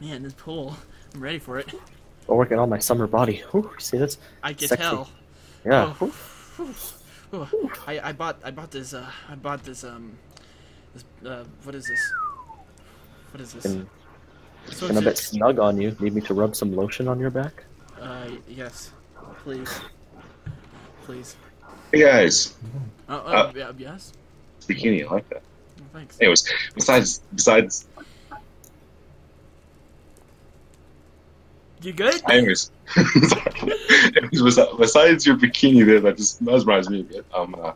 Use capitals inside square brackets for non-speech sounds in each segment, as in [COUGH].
Man, this pool. I'm ready for it. I'm working on my summer body. Ooh, see this? I can Sexy. tell. Yeah. Oh. I, I bought I bought this uh I bought this um this uh what is this? What is this? And, So and a bit snug on you. Need me to rub some lotion on your back? Uh yes, please, please. Hey guys, Oh, oh Uh, yeah, yes. bikini, I like that. Oh, thanks. Anyways, besides besides You good? anyways, [LAUGHS] anyways besides, besides your bikini there, that just mesmerized me a bit. Um, uh,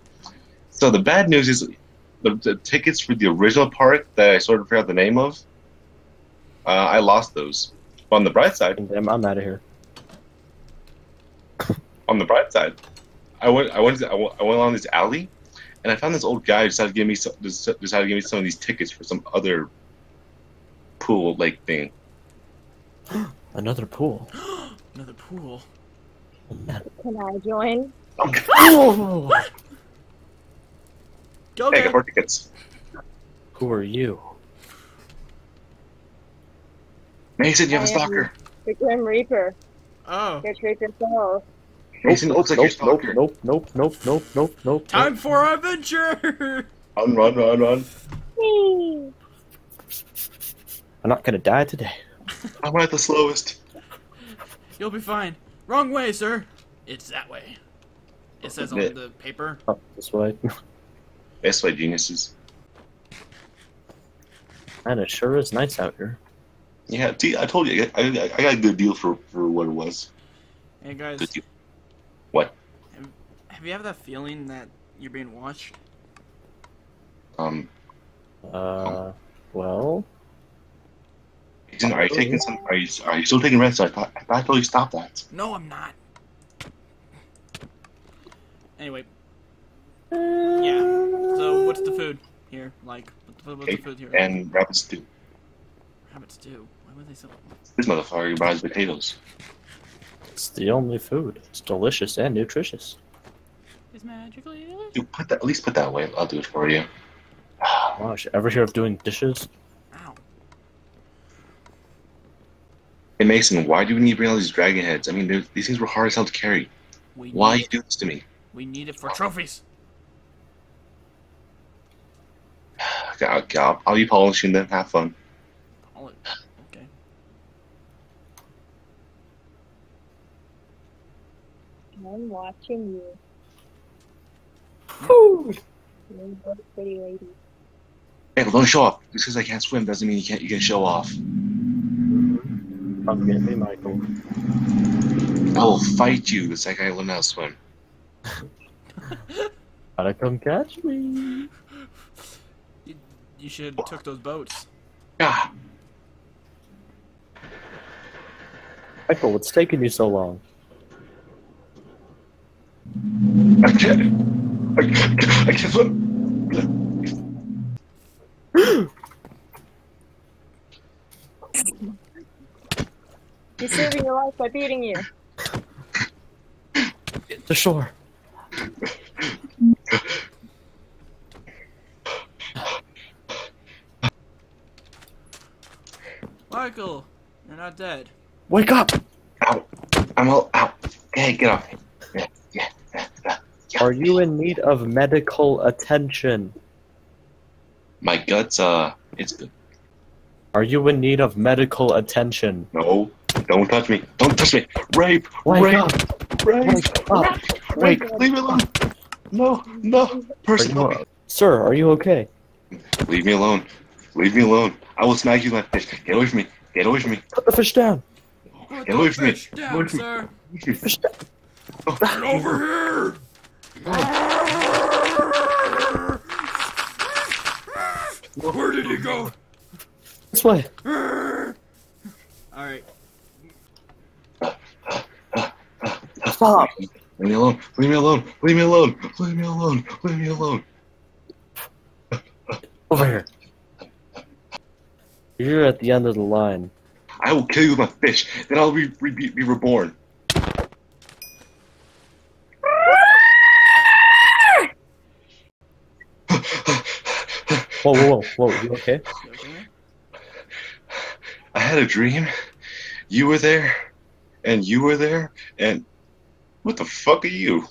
so the bad news is the, the tickets for the original park that I sort of forgot the name of. Uh, I lost those. But on the bright side, And damn, I'm out of here. on the bright side, I went I went to, I went, I went along this alley, and I found this old guy who decided to give me some, decided to give me some of these tickets for some other pool lake thing. [GASPS] [GASPS] Another pool. [GASPS] Another pool. Can I join? Oh! [LAUGHS] Go Hey, I man. got more tickets. Who are you? Mason, you have a I am- stalker. The Grim Reaper. Oh, Get Your treat yourself. Mason, it looks like nope, you're nope, stalker. nope, nope, nope, nope, nope, nope. time for adventure. [LAUGHS] Run, run, run, run. I'm not gonna die today. [LAUGHS] I'm at the slowest. You'll be fine. Wrong way, sir. It's that way. It says on the paper. Oh, this way. [LAUGHS] That's why geniuses. And it sure is nice out here. Yeah, see, I told you, I, I, I got a good deal for, for what it was. Hey guys, Good deal. What? have you ever that feeling that you're being watched? Um, Uh, well, Mason, are you taking some? Are you are you still taking rest? I thought I thought you stopped that. No, I'm not. Anyway, yeah. so what's the food here? Like, what's the, what's the food here? and rabbit stew. Rabbit stew. Why would they sell? This motherfucker buys potatoes. It's the only food. It's delicious and nutritious. It's magically. Dude, put that at least put that away. I'll do it for you. Gosh, ever hear of doing dishes? Ow. Hey Mason, why do we need to bring all these dragon heads? I mean, these things were hard as hell to carry. We Why Need, you do this to me? we need it for trophies. [SIGHS] Okay, okay, I'll, I'll be polishing them. Have fun. All it. Okay. I'm watching you. Woo! You little pretty lady. Hey, well, don't show off. Just because I can't swim doesn't mean you can't. You can show off. Come get me, Michael. I will fight you the second I learn how to swim. Gotta come catch me. You, you should have took those boats. Ah, Michael, what's taking you so long? I can't. I can't, I can't swim. [GASPS] [GASPS] [LAUGHS] He's saving your life by beating you. Get to shore. Michael, you're not dead. Wake up! Ow. I'm all out. Hey, get off me. Yeah, yeah, yeah, yeah, yeah. Are you in need of medical attention? My guts, uh, it's good. Are you in need of medical attention? No, don't touch me. Don't touch me. Rape, Wake rape, up! rape, Wake up! rape. Leave me alone. No, no. Are you, help me. sir, are you okay? Leave me alone. Leave me alone. I will snag you like this. Get away from me. Get away from me. Put the fish down! Put Get away from me. fish Get down, me. sir. Fish down! Oh. Get over here. Where did he go? This way! All right. Stop! Leave me alone. Leave me alone. Leave me alone. Leave me alone. Leave me alone. Over here. You're at the end of the line. I will kill you with my fish. Then I'll be, re- be, be reborn. Whoa, whoa, whoa, whoa, you okay? You okay? I had a dream. You were there, and you were there, and what the fuck are you?